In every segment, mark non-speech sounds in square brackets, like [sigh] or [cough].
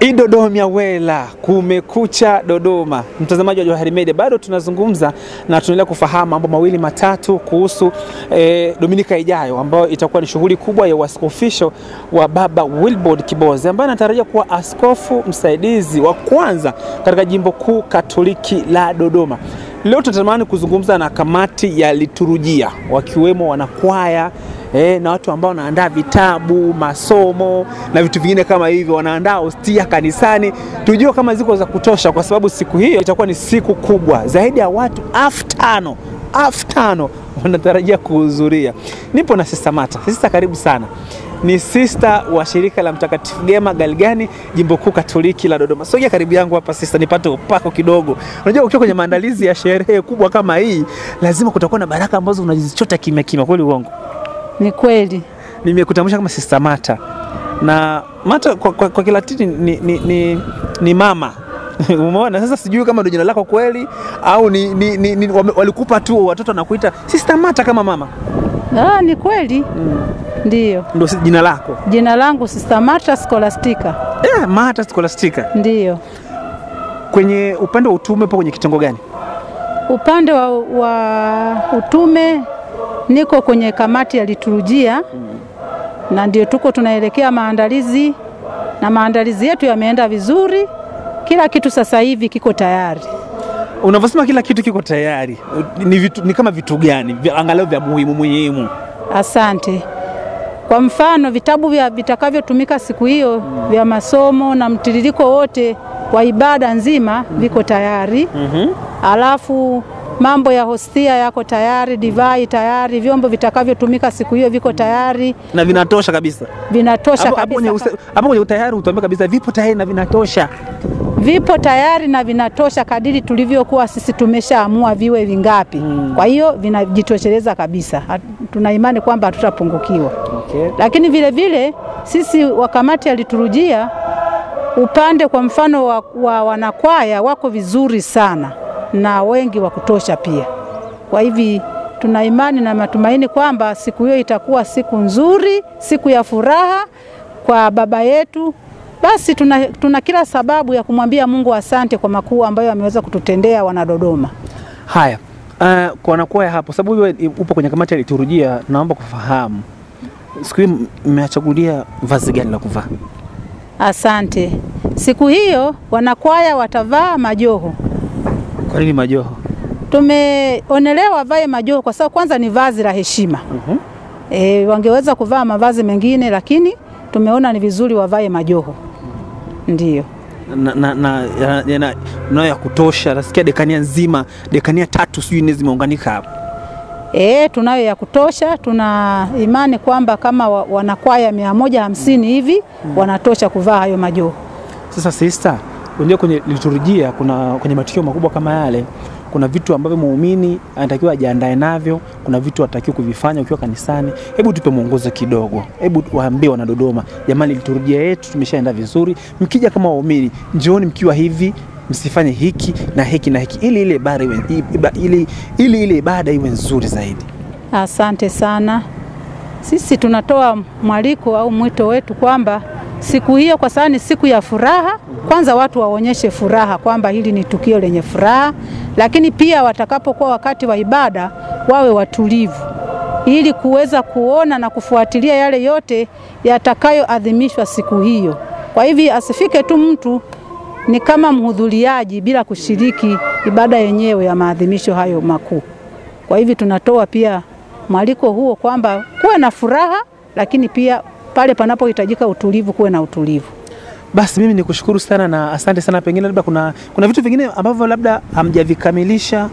Idodomya wela kumekucha Dodoma. Mtazamaji wa Johari Media, bado tunazungumza na tunaendelea kufahamu mambo mawili matatu kuhusu eh, Dominika ijayo ambayo itakuwa ni shughuli kubwa ya uaskofisho wa Baba Wilbrod Kibozi ambaye anatarajia kuwa askofu msaidizi wa kwanza katika jimbo kuu Katoliki la Dodoma. Leo tunatamani kuzungumza na kamati ya liturujia wakiwemo wanakwaya eh, na watu ambao wanaandaa vitabu, masomo na vitu vingine kama hivyo, wanaandaa hostia kanisani, tujue kama ziko za kutosha, kwa sababu siku hiyo itakuwa ni siku kubwa, zaidi ya watu elfu tano elfu tano wanatarajia kuhudhuria. Nipo na Sista Mata. Sista, karibu sana. Ni sista wa shirika la Mtakatifu Gema Galgani, jimbo kuu Katoliki la Dodoma. Sogea karibu yangu hapa sista, nipate upako kidogo. Unajua, ukiwa kwenye maandalizi ya sherehe kubwa kama hii, lazima kutakuwa na baraka ambazo unazichota kimya kimya, kweli uongo? Ni kweli. Nimekutambulisha kama Sister Mata na Mata kwa, kwa, kwa Kilatini ni, ni, ni, ni mama [laughs] Umeona, sasa sijui kama ndio jina lako kweli au ni, ni, ni, ni, walikupa tu watoto wanakuita Sister Mata kama mama, Ah, ni kweli. Ndiyo. ndio ndio jina lako Jina langu Sister Mata Scholastica. eh, Mata Scholastica. Ndio. Kwenye upande wa utume upo kwenye kitengo gani? Upande wa, wa utume niko kwenye kamati ya liturujia na ndio tuko tunaelekea maandalizi na maandalizi yetu yameenda vizuri. Kila kitu sasa hivi kiko tayari. Unavyosema kila kitu kiko tayari, ni, vitu, ni kama vitu gani angalau vya muhimu muhimu? Asante. Kwa mfano vitabu vya vitakavyotumika siku hiyo mm. vya masomo na mtiririko wote wa ibada nzima mm -hmm. viko tayari. mm -hmm. Alafu mambo ya hostia yako tayari, divai tayari, vyombo vitakavyotumika siku hiyo viko tayari, na vinatosha kabisa. vinatosha kabisa. hapo kwenye utayari utuambia kabisa vipo tayari na vinatosha. Vipo tayari na vinatosha kadiri tulivyokuwa sisi tumeshaamua viwe vingapi. Kwa hiyo vinajitosheleza kabisa. Tuna imani kwamba hatutapungukiwa. Okay. Lakini vile vile sisi wa kamati ya liturujia upande kwa mfano wa, wa wanakwaya wako vizuri sana na wengi wa kutosha pia. Kwa hivi tuna imani na matumaini kwamba siku hiyo itakuwa siku nzuri, siku ya furaha kwa baba yetu. Basi tuna, tuna kila sababu ya kumwambia Mungu asante kwa makuu ambayo ameweza kututendea wanadodoma. Haya, uh, kwa wanakwaya hapo, sababu wewe upo kwenye kamati ya liturujia, naomba kufahamu siku hii mmeachagulia vazi gani la kuvaa? Asante. Siku hiyo wanakwaya watavaa majoho. Kwa nini majoho? Tumeonelewa wavae majoho kwa sababu kwanza ni vazi la heshima. Mhm. E, wangeweza kuvaa mavazi mengine lakini tumeona ni vizuri wavae majoho. Ndiyo. na, na, na, ya- na, na ya kutosha. Nasikia dekania nzima, dekania tatu sijui nne zimeunganika hapo. E, tunayo ya kutosha. Tuna imani kwamba kama wanakwaya mia moja hamsini hivi wanatosha kuvaa hayo majoho. Sasa sister, unajua kwenye liturujia kuna kwenye matukio makubwa kama yale kuna vitu ambavyo muumini anatakiwa ajiandae navyo, kuna vitu anatakiwa kuvifanya ukiwa kanisani. Hebu tupe mwongozo kidogo, hebu waambie wana Dodoma, jamani, liturujia yetu tumeshaenda vizuri. Mkija kama waumini, njooni mkiwa hivi, msifanye hiki na hiki na hiki, ili ile ibada iwe ili, ili ile ibada iwe nzuri zaidi. Asante sana. Sisi tunatoa mwaliko au mwito wetu kwamba siku hiyo, kwa sababu ni siku ya furaha, kwanza watu waonyeshe furaha kwamba hili ni tukio lenye furaha, lakini pia watakapokuwa wakati wa ibada wawe watulivu, ili kuweza kuona na kufuatilia yale yote yatakayoadhimishwa siku hiyo. Kwa hivyo asifike tu mtu ni kama mhudhuriaji bila kushiriki ibada yenyewe ya maadhimisho hayo makuu. Kwa hivi tunatoa pia mwaliko huo kwamba kuwe na furaha, lakini pia pale panapohitajika utulivu kuwe na utulivu. Basi mimi nikushukuru sana na asante sana. Pengine labda kuna, kuna vitu vingine ambavyo labda hamjavikamilisha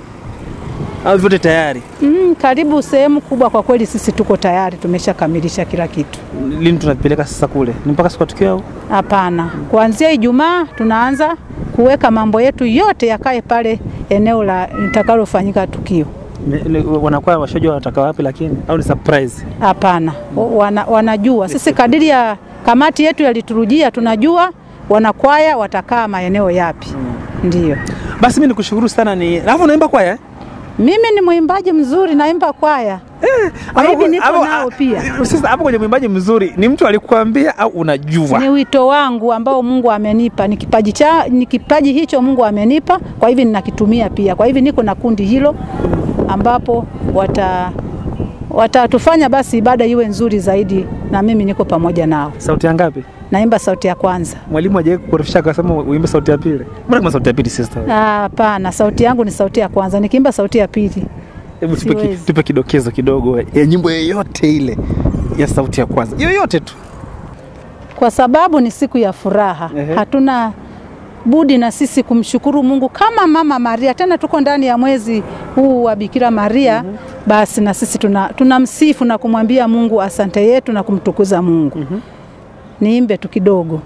au vyote tayari? Mm, karibu sehemu kubwa kwa kweli, sisi tuko tayari, tumeshakamilisha kila kitu. Lini tunavipeleka sasa kule? Ni mpaka siku ya tukio au? Hapana, kuanzia Ijumaa tunaanza kuweka mambo yetu yote yakae pale eneo la litakalofanyika tukio. Wanakuwa washajua wanataka wapi, lakini au ni surprise? Hapana, wana, wanajua sisi kadiri ya kamati yetu yaliturujia, tunajua wanakwaya watakaa maeneo yapi. ndio Basi mimi nikushukuru sana. Ni alafu unaimba kwaya? Mimi ni mwimbaji mzuri, naimba kwaya. Eh, hivi niko nao pia. Sasa hapo kwenye mwimbaji mzuri ni mtu alikuambia au unajua? Ni wito wangu ambao Mungu amenipa, ni kipaji cha ni kipaji hicho Mungu amenipa, kwa hivi ninakitumia pia. Kwa hivi niko na kundi hilo ambapo wata watatufanya basi ibada iwe nzuri zaidi, na mimi niko pamoja nao. Sauti ya ngapi? Naimba sauti ya kwanza. Mwalimu hajawahi kukurufisha akasema uimbe sauti ya pili? Mbona kama sauti ya pili sister? Ah, Hapana, sauti yangu ni sauti ya kwanza. Nikiimba sauti ya pili Hebu tupe, tupe kidokezo kidogo ya nyimbo yoyote ile ya sauti ya kwanza, yoyote tu. kwa sababu ni siku ya furaha. Ehe. Hatuna budi na sisi kumshukuru Mungu kama Mama Maria, tena tuko ndani ya mwezi huu wa Bikira Maria. mm -hmm. Basi na sisi tuna tunamsifu na kumwambia Mungu asante yetu na kumtukuza Mungu. mm -hmm. Niimbe tu kidogo.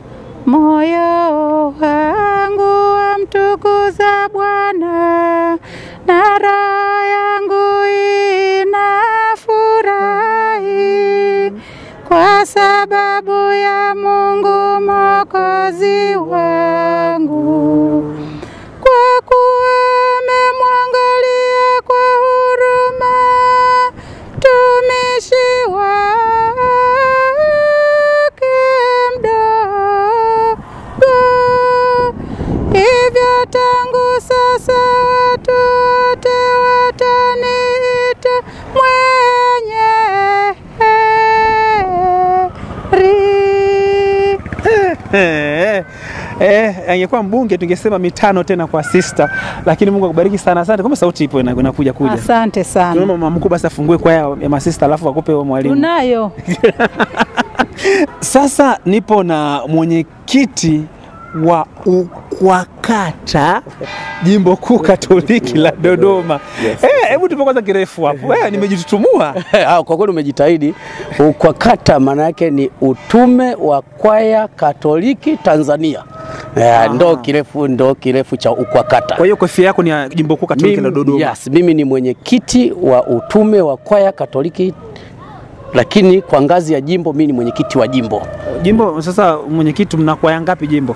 Moyo wangu wamtukuza Bwana na raha yangu inafurahi kwa sababu ya Mungu Mwokozi wangu, [laughs] Eh, eh, angekuwa mbunge tungesema mitano tena kwa sister, lakini Mungu akubariki sana. Asante. Kumbe sauti ipo ina- inakuja kuja. Asante sana. Tunaomba mama mkuu basi afungue kwaya ya masista alafu akupe wewe mwalimu. Tunayo [laughs] Sasa nipo na mwenyekiti wa UKWAKATA jimbo kuu Katoliki la Dodoma. Eh, hebu tupe kwanza kirefu hapo. Eh, nimejitutumua. [laughs] Ah, Kwa kweli umejitahidi. UKWAKATA maana yake ni utume wa kwaya Katoliki Tanzania. Eh, ndo kirefu ndo kirefu cha UKWAKATA. Kwa hiyo kofia yako ni ya jimbo kuu Katoliki la Dodoma. Yes, mimi ni mwenyekiti wa utume wa kwaya Katoliki lakini kwa ngazi ya jimbo mimi ni mwenyekiti wa jimbo. Jimbo sasa, mwenyekiti, mna kwaya ngapi jimbo?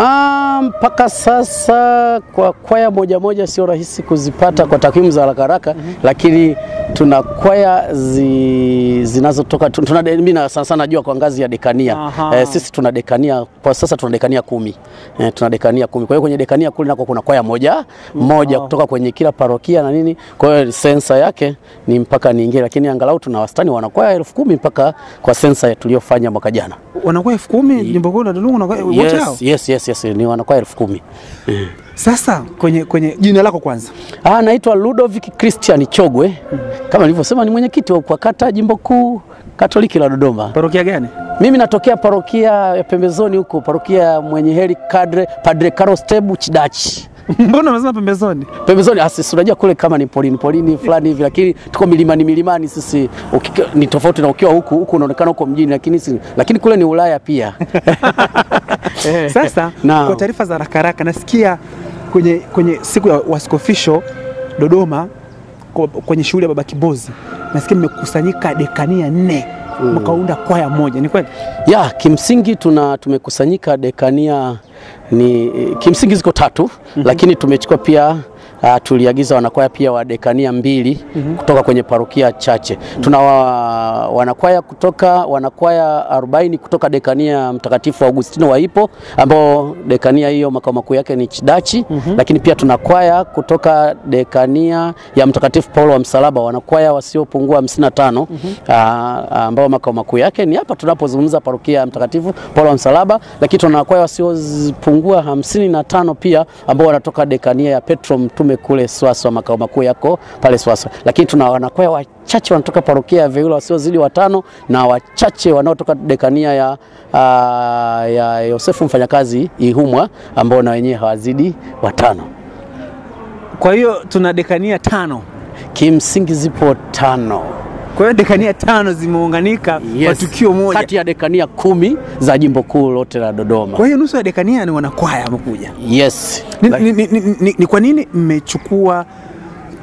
Ah, mpaka sasa kwa kwaya moja moja sio rahisi kuzipata kwa takwimu za haraka haraka, lakini tuna kwaya zi, zinazotoka tuna mimi na sana sana najua kwa ngazi ya dekania e, sisi tuna dekania kwa sasa tuna dekania kumi eh, tuna dekania kumi. Kwa hiyo kwenye dekania kule nako kuna kwaya moja moja Aha. kutoka kwenye kila parokia na nini. Kwa hiyo sensa yake ni mpaka niingie, lakini angalau tuna wastani wanakwaya elfu kumi mpaka kwa sensa tuliyofanya mwaka jana. Wanakuwa elfu kumi jimbo kuu la Dodoma, wanakuwa wote hao. Yes, yes, yes, yes, ni wanakuwa elfu kumi. Sasa kwenye kwenye jina lako kwanza. Ah, naitwa Ludovic Christian Chogwe. Kama nilivyosema ni mwenyekiti wa kata jimbo kuu Katoliki la Dodoma. Parokia gani? Mimi natokea parokia ya pembezoni huko, parokia ya Mwenye Heri Kadre Padre Carlos Tebu Chidachi. Mbona unasema pembezoni? Pembezoni asisi, unajua kule kama ni polini polini fulani hivi, lakini tuko milimani milimani sisi. Ukika, ni tofauti na ukiwa huku huku unaonekana huko mjini, lakini si, lakini kule ni Ulaya pia. [laughs] Sasa na, kwa taarifa za haraka haraka nasikia kwenye, kwenye siku ya wasikofisho Dodoma kwenye shughuli ya Baba Kibozi nasikia mmekusanyika dekania nne mkaunda kwaya moja, ni kweli? Ya, kimsingi tuna tumekusanyika dekania ni kimsingi ziko tatu mm -hmm. lakini tumechukua pia Uh, tuliagiza wanakwaya pia wa dekania mbili mm -hmm. kutoka kwenye parokia chache. mm -hmm. Tuna wa, wanakwaya kutoka wanakwaya 40 kutoka dekania ya Mtakatifu Augustino wa Hippo ambao dekania hiyo makao makuu yake ni Chidachi, mm -hmm. lakini pia tuna kwaya kutoka dekania ya Mtakatifu Paulo wa Msalaba, wanakwaya wasiopungua 55 mm -hmm. uh, ambao makao makuu yake ni hapa tunapozungumza parokia ya Mtakatifu Paulo wa Msalaba, lakini tuna kwaya wasiopungua hamsini na tano pia ambao wanatoka dekania ya Petro Mtume kule Swaswa, makao makuu yako pale Swaswa, lakini tuna wanakwaya wachache wanatoka parokia ya Veula wasiozidi watano na wachache wanaotoka dekania ya, uh, ya Yosefu Mfanyakazi Ihumwa ambao na wenyewe hawazidi watano. Kwa hiyo tuna dekania tano. Kimsingi zipo tano. Kwa hiyo dekania tano zimeunganika kwa tukio moja. kati ya dekania kumi za jimbo kuu lote la Dodoma. Kwa hiyo nusu ya dekania ni wanakwaya wamekuja. Yes. Ni, Like- ni, ni, ni, ni, ni kwa nini mmechukua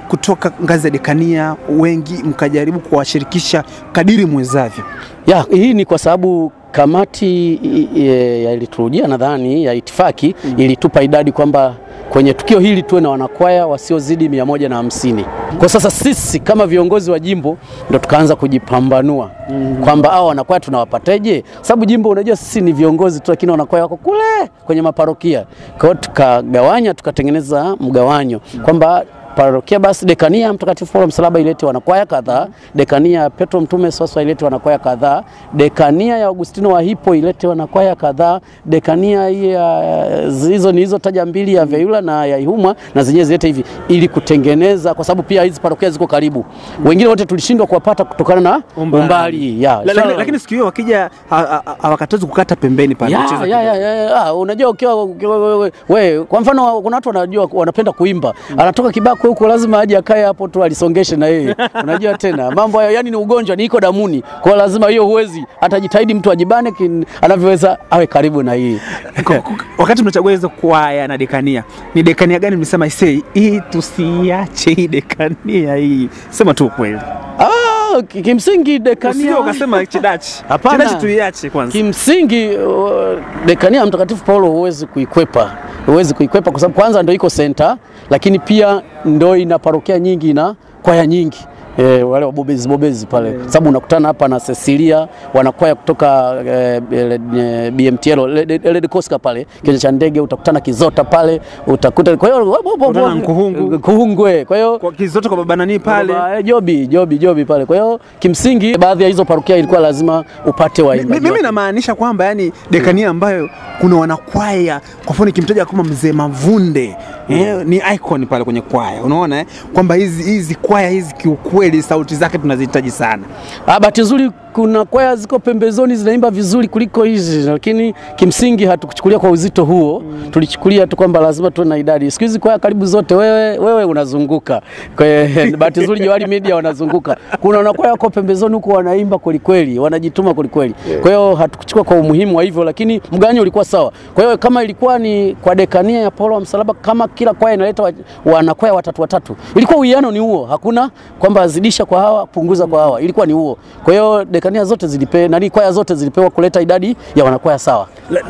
kutoka ngazi ya dekania wengi mkajaribu kuwashirikisha kadiri mwezavyo? Ya, hii ni kwa sababu kamati i- ya liturujia nadhani ya itifaki mm. ilitupa idadi kwamba kwenye tukio hili tuwe na wanakwaya wasiozidi mia moja na hamsini. Kwa sasa sisi kama viongozi wa jimbo ndo tukaanza kujipambanua mm -hmm. kwamba hao wanakwaya tunawapateje, sababu jimbo unajua sisi ni viongozi tu, lakini wanakwaya wako kule kwenye maparokia. Kwa hiyo tukagawanya, tukatengeneza mgawanyo kwamba parokia basi dekania Mtakatifu Paulo Msalaba ilete wanakwaya kadhaa, dekania ya Petro Mtume Soswa ilete wanakwaya kadhaa, dekania ya Augustino wa Hippo ilete wanakwaya kadhaa, dekania ya hizo ni hizo taja mbili ya Veyula na ya Ihumwa na zenyewe zilete hivi, ili kutengeneza, kwa sababu pia hizi parokia ziko karibu. Wengine wote tulishindwa kuwapata kutokana na Umbali. umbali, ya La- Swala- la- Lakini siku hiyo wakija ha- ha- hawakatazi kukata pembeni pale kucheza ya, ya, ya. Ah, unajua ukiwa ukiwa- we, we, kwa mfano kuna watu wanajua wanapenda kuimba. Anatoka Huko lazima aje akae hapo tu alisongeshe na yeye [laughs] unajua tena mambo hayo yani ni ugonjwa ni iko damuni kwa hiyo lazima hiyo huwezi atajitahidi mtu ajibane anavyoweza awe karibu na hii Kwa- kwa- Wakati mnachagua hizo kwaya na dekania, ni dekania gani mlisema isei hii tusiache hii dekania hii? Sema tu ukweli. ah, kimsingi dekania ukasema chidachi. Hapana. Chidachi tuiache kwanza. Kimsingi uh, dekania Mtakatifu Paulo huwezi kuikwepa, huwezi kuikwepa kwa sababu kwanza ndio iko senta, lakini pia ndio ina parokia nyingi na kwaya nyingi E, wale wabobezi bobezi pale yeah. Sababu unakutana hapa na Cecilia wanakwaya kutoka e, e, BMTL Red Cross pale kiwanja cha ndege, utakutana Kizota pale utakuta, kwa hiyo na Nkuhungu. Kuhungwe, kwa hiyo Kwa Kizota kwa baba nani pale. Baba, eh, Jobi Jobi Jobi pale. Kwa hiyo kimsingi baadhi ya hizo parokia ilikuwa lazima upate waimbaji. Mimi namaanisha kwamba yani dekania ambayo kuna wanakwaya, kwa mfano kimtaja kama mzee Mavunde eh, ni icon pale kwenye kwaya, unaona eh, kwamba hizi hizi kwaya hizi kiukweli sauti zake tunazihitaji sana. Ah, bahati nzuri kuna kwaya ziko pembezoni zinaimba vizuri kuliko hizi, lakini kimsingi hatukuchukulia kwa uzito huo mm. Tulichukulia tu kwamba lazima tuwe na idadi. Siku hizi kwaya karibu zote wewe, wewe unazunguka. Kwa [laughs] bahati nzuri Johari Media wanazunguka. Kuna wanakwaya wako pembezoni huko wanaimba kweli kweli, wanajituma kweli kweli. Kwa hiyo hatukuchukua kwa umuhimu wa hivyo, lakini mganyo ulikuwa sawa. Kwa hiyo kama ilikuwa ni kwa dekania ya Paulo wa Msalaba, kama kila kwaya inaleta wa- wanakwaya watatu watatu, ilikuwa uwiano ni huo, hakuna kwamba zidisha kwa hawa punguza kwa hawa, ilikuwa ni huo. Kwa hiyo dekania zote zilipewa, nani, kwaya zote zilipewa kuleta idadi ya wanakwaya sawa.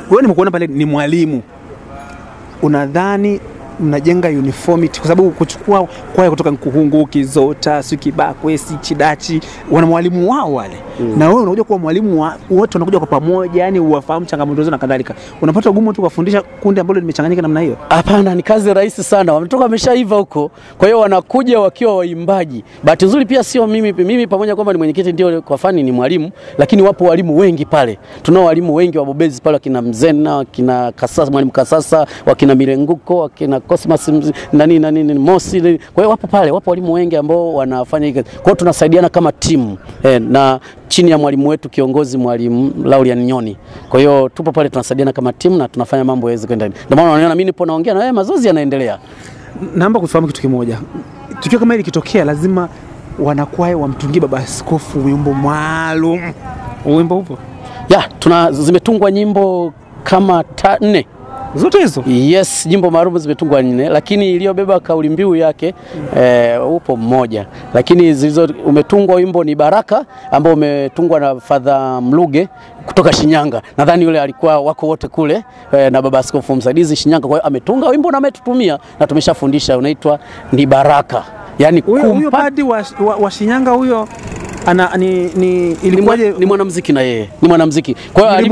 Wewe nimekuona pale ni mwalimu, unadhani mnajenga uniformity kwa sababu kuchukua kwaya kutoka Nkuhungu, Kizota, si Kibakwe, si Chidachi, wana mwalimu wao wale mm. na wewe unakuja kuwa mwalimu wa, wote wanakuja kwa pamoja, yani uwafahamu changamoto zao na kadhalika. Unapata ugumu tu kuwafundisha kundi ambalo limechanganyika namna hiyo. Hapana, ni kazi rahisi sana. Wametoka wameshaiva huko, kwa hiyo wanakuja wakiwa waimbaji. Bahati nzuri pia sio mimi, mimi pamoja kwamba ni mwenyekiti ndio kwa fani ni mwalimu, lakini wapo walimu wengi pale. Tunao walimu wengi wabobezi pale, wakina Mzena, wakina Kasasa, mwalimu Kasasa, wakina Mirenguko, wakina Cosmas nani nani nini Mosi. Kwa hiyo wapo pale, wapo walimu wengi ambao wanafanya. Kwa hiyo tunasaidiana kama timu eh, na chini ya mwalimu wetu kiongozi mwalimu Laurian Nyoni. Kwa hiyo tupo pale tunasaidiana kama timu na tunafanya mambo yaweze kwenda. Ndio maana unaona mimi nipo naongea na wewe, mazoezi yanaendelea. Naomba kufahamu kitu kimoja, tukio kama hili kitokea, lazima wanakwaya wamtungie baba askofu wimbo maalum. Wimbo upo Ya, tuna zimetungwa nyimbo kama nne zote hizo Yes, jimbo maalum zimetungwa nne, lakini iliyobeba kauli mbiu yake mm. eh, upo mmoja, lakini zilizo umetungwa wimbo ni Baraka ambao umetungwa na Fadha Mluge kutoka Shinyanga. Nadhani yule alikuwa wako wote kule eh, na baba askofu msaidizi Shinyanga. Kwa hiyo ametunga wimbo na ametutumia na tumeshafundisha, unaitwa ni Baraka, yani huyo huyo kumpa padi wa, wa, wa Shinyanga huyo ana ni, ni ilikuwaje? ni mwanamuziki na yeye ni mwanamuziki. Kwa hiyo ali-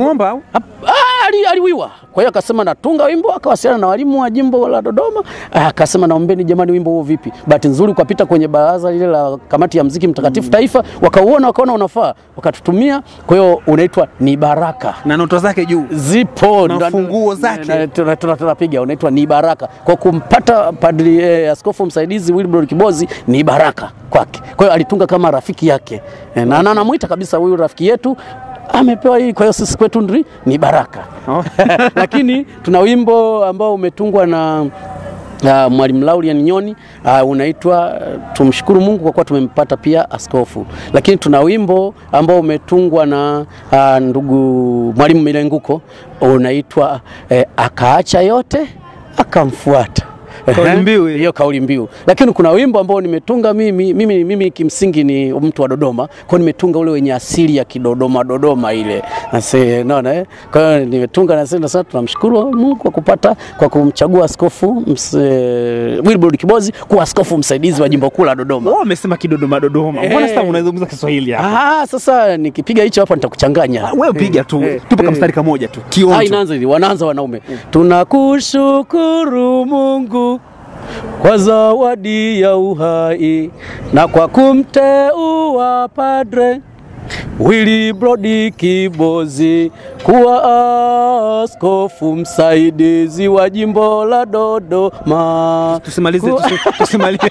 Ali- aliwiwa. Kwa hiyo akasema natunga wimbo, akawasiliana na walimu wa jimbo la Dodoma, ah, akasema naombeni jamani, wimbo huo vipi? Bahati nzuri ukapita kwenye baraza lile la kamati ya mziki mtakatifu mm. taifa, wakauona wakaona unafaa, wakatutumia. Kwa hiyo unaitwa ni baraka na noto zake juu zipo Na funguo zake. na- tuna- tuna- tunapiga unaitwa ni baraka kwa kumpata padri eh, askofu msaidizi Wilbrod Kibozi ni baraka kwake kwa hiyo alitunga kama rafiki yake Eh, na na anamuita kabisa huyu rafiki yetu amepewa hii kwa hiyo sisi kwetu ndri ni baraka Oh. [laughs] lakini tuna wimbo ambao umetungwa na Uh, Mwalimu Laurian Nyoni uh, unaitwa uh, tumshukuru Mungu kwa kuwa tumempata pia askofu. Lakini tuna wimbo ambao umetungwa na uh, ndugu Mwalimu Milenguko unaitwa uh, akaacha yote akamfuata. Kauli mbiu hiyo kauli mbiu. Lakini kuna wimbo ambao nimetunga mimi, mimi, mimi kimsingi ni mtu wa Dodoma, kwa nimetunga ule wenye asili ya Kidodoma Dodoma ile. Naona eh. Kwa hiyo nimetunga na sasa tunamshukuru Mungu kwa kupata kwa kumchagua askofu eh, Wilbrod Kibozi kuwa askofu msaidizi wa jimbo kuu la Dodoma. Wao wamesema kidodoma Dodoma. Mbona sasa unazungumza Kiswahili hapa? Ah, sasa nikipiga hicho hapa nitakuchanganya. Wewe piga tu. Eh, Tupo eh. kama mstari kamoja tu. Ah, Kionjo. inaanza hivi, wanaanza wanaume. Tunakushukuru Mungu kwa zawadi ya uhai na kwa kumteua padre Wilbrod Kibozi kuwa askofu msaidizi wa jimbo la Dodoma. Tusimalize Kuwa- tusimalize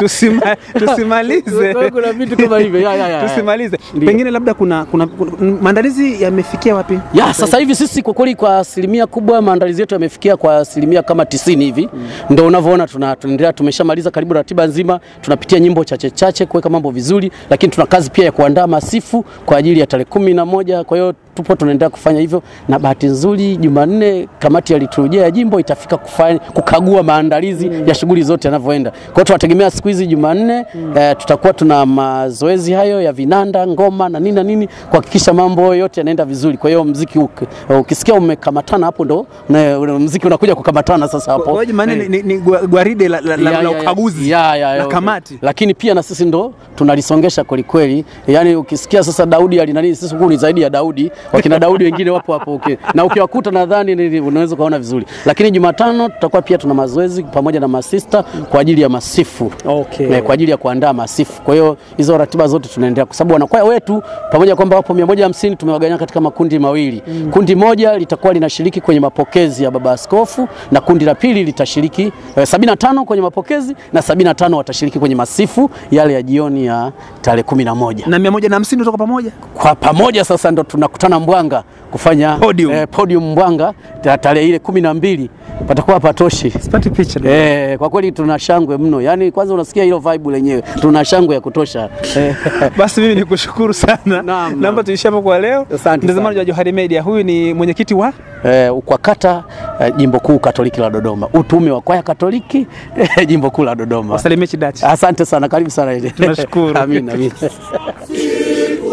[laughs] tusimalize. Kuna vitu kama hivyo. Ya, ya, ya. Tusimalize. Pengine labda kuna, kuna, kuna maandalizi yamefikia wapi? Ya, sasa hivi sisi kwa kweli kwa asilimia kubwa maandalizi yetu yamefikia kwa asilimia kama tisini hivi mm. Ndio unavyoona tuna- tunaendelea, tumeshamaliza karibu ratiba nzima, tunapitia nyimbo chache chache kuweka mambo vizuri, lakini tuna kazi pia ya kuandaa masifu kwa ajili ya tarehe kumi na moja. Kwa hiyo tupo tunaendelea kufanya hivyo, na bahati nzuri Jumanne kamati ya liturujia ya jimbo itafika kufanya, kukagua maandalizi mm. ya shughuli zote yanavyoenda. Kwa hiyo tunategemea siku hizi Jumanne mm. eh, tutakuwa tuna mazoezi hayo ya vinanda, ngoma na nini na nini kuhakikisha mambo yote yanaenda vizuri. Kwa hiyo mziki uk, ukisikia umekamatana hapo ndo na- mziki unakuja kukamatana sasa hapo. Kwa Jumanne Eh, ni, ni gwaride la, la, la, ya, la ya, ya. ya, ya, la kamati. lakini pia na sisi ndo tunalisongesha kwelikweli. Yaani ukisikia sasa Daudi alinani, sisi huku ni zaidi ya Daudi, wakina Daudi wengine wapo hapo okay. na ukiwakuta nadhani ni- unaweza ukaona vizuri, lakini Jumatano tutakuwa pia tuna mazoezi pamoja na masista kwa ajili ya masifu Okay. Eh, kwa ajili ya kuandaa masifu. Kwa hiyo hizo ratiba zote tunaendelea, kwa sababu wanakwaya wetu pamoja kwamba wapo 150 tumewagawanya katika makundi mawili. mm. Kundi moja litakuwa linashiriki kwenye mapokezi ya baba askofu na kundi la pili litashiriki eh, 75 kwenye mapokezi na 75 watashiriki kwenye masifu yale ya jioni ya tarehe 11 na mia moja na hamsini kutoka pamoja. kwa pamoja sasa ndo tunakutana Mbwanga kufanya Podium. eh, podium Mbwanga ta- tarehe ile kumi na mbili patakuwa patoshi. Sipati picha. Eh, kwa kweli tuna shangwe mno, yaani kwanza unasikia hilo vibe lenyewe, tuna shangwe ya kutosha eh. [laughs] Basi mimi ni kushukuru sana. namba Naomba naam. tuishie hapo kwa leo. Asante Mtazamaji wa Johari Media, huyu ni mwenyekiti wa eh, UKWAKATA eh, jimbo kuu Katoliki la Dodoma, utume wa kwaya Katoliki eh, jimbo kuu la Dodoma. Wasalimie Chidati. Asante sana, karibu sana. Tunashukuru. [laughs] Amina, amina. [laughs]